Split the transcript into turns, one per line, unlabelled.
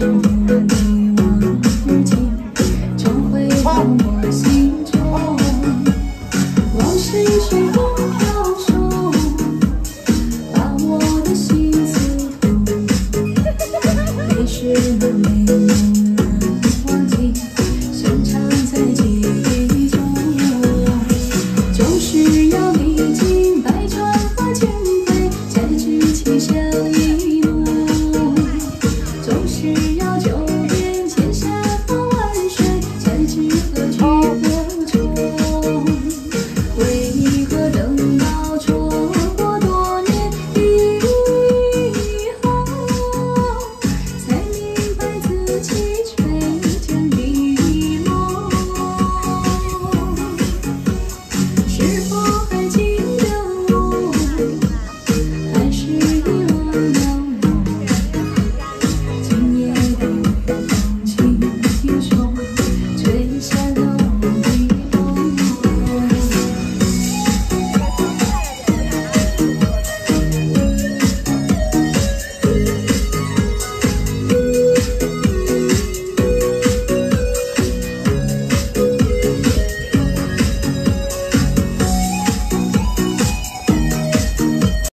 无论你忘记，总会在我心中。往事随风飘送，把我的心刺痛。你是那么……